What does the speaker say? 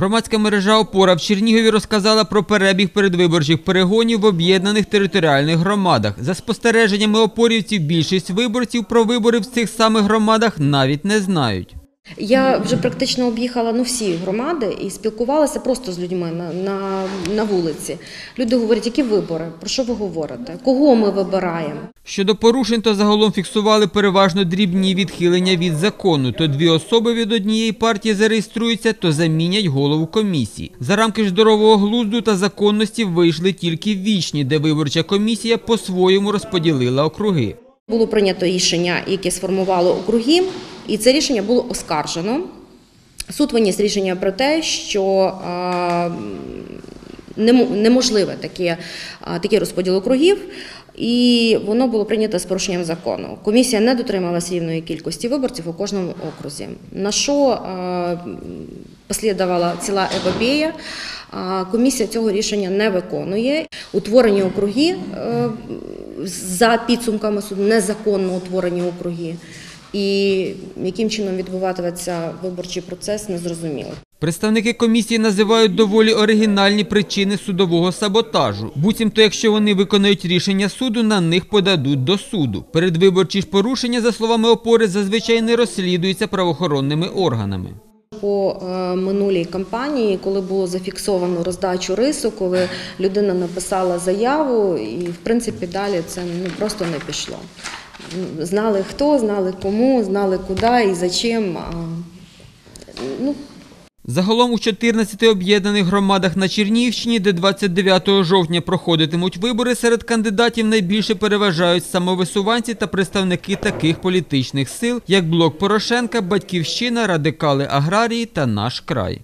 Громадська мережа Опора в Чернігові розказала про перебіг передвиборчих перегонів в об'єднаних територіальних громадах. За спостереженнями опорівців, більшість виборців про вибори в цих самих громадах навіть не знають. Я вже практично об'їхала ну, всі громади і спілкувалася просто з людьми на, на, на вулиці. Люди говорять, які вибори, про що ви говорите, кого ми вибираємо. Щодо порушень, то загалом фіксували переважно дрібні відхилення від закону. То дві особи від однієї партії зареєструються, то замінять голову комісії. За рамки здорового глузду та законності вийшли тільки вічні, де виборча комісія по-своєму розподілила округи. Було прийнято рішення, яке сформувало округи, і це рішення було оскаржено. Суд виніс рішення про те, що неможливе таке, а, такий розподіл округів, і воно було прийнято з порушенням закону. Комісія не дотрималась рівної кількості виборців у кожному окрузі. На що е, послідувала ціла епопія, Комісія цього рішення не виконує. Утворені округи е, за підсумками суду незаконно утворені округи. І яким чином відбуватиметься виборчий процес, незрозуміло. Представники комісії називають доволі оригінальні причини судового саботажу. Буцімто, якщо вони виконають рішення суду, на них подадуть до суду. Передвиборчі ж порушення, за словами опори, зазвичай не розслідуються правоохоронними органами. По е, минулій кампанії, коли було зафіксовано роздачу рису, коли людина написала заяву, і в принципі далі це ну, просто не пішло. Знали хто, знали кому, знали куди і за чим. Ну, Загалом у 14 об'єднаних громадах на Чернігівщині, де 29 жовтня проходитимуть вибори, серед кандидатів найбільше переважають самовисуванці та представники таких політичних сил, як Блок Порошенка, Батьківщина, Радикали Аграрії та Наш край.